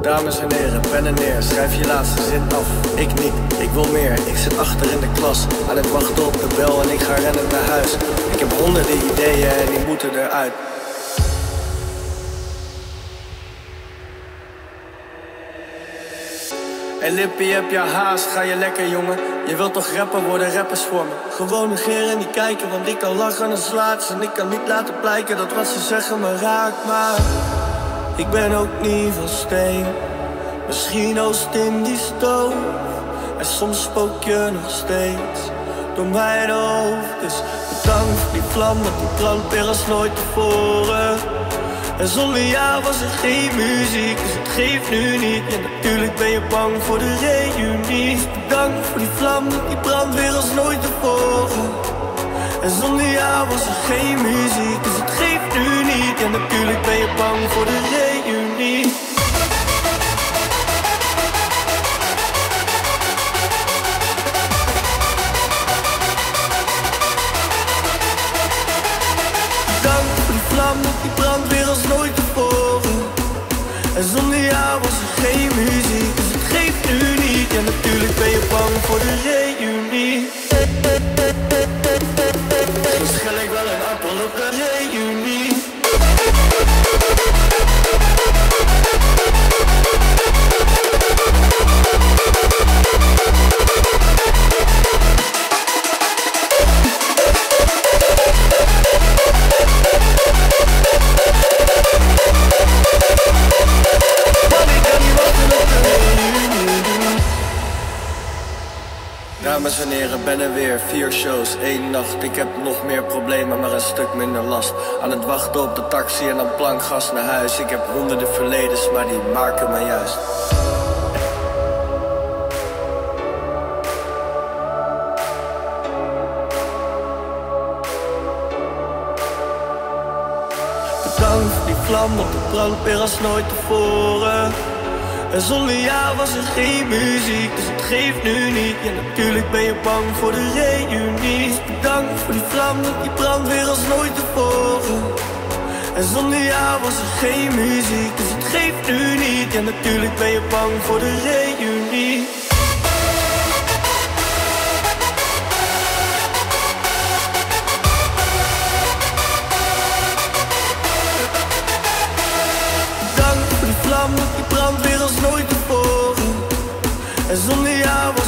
Dames en heren, pen en neer, schrijf je laatste zin af. Ik niet, ik wil meer. Ik zit achter in de klas, aan het wachten op de bel en ik ga rennen naar huis. Ik heb honderden ideeën en die moeten eruit. Hey Lippie, heb je haast? Ga je lekker, jongen? Je wilt toch rappen, worden? Rappers voor me? Gewoon negeren, niet kijken, want ik kan lachen en slaat En ik kan niet laten blijken dat wat ze zeggen me raakt, maar... Ik ben ook niet van steen. Misschien oost in die stoof. En soms spook je nog steeds Door mijn hoofd. Dus bedankt voor die vlam Want die brandt weer als nooit tevoren En zonder jou was er geen muziek Dus het geeft nu niet. En natuurlijk ben je bang voor de reunie. Dus Bedankt voor die vlam die brandt weer als nooit tevoren en zonder jou was er geen muziek, dus het geeft nu niet. En natuurlijk ben je bang voor de reunie. Dank voor die vlam, die brandt Dames en heren, ben er weer. Vier shows, één nacht. Ik heb nog meer problemen, maar een stuk minder last. Aan het wachten op de taxi en dan plankgas naar huis. Ik heb honderden verledens, maar die maken me juist. Bedankt voor die vlam, want de brandt weer als nooit tevoren. En zonder jou was er geen muziek, dus geeft nu niet. Ja, natuurlijk ben je bang voor de reunie. Bedankt voor die vlam, want die brandt weer als nooit tevoren. En zonder jou was er geen muziek, dus het geeft nu niet. Ja, natuurlijk ben je bang voor de reunie. as only I was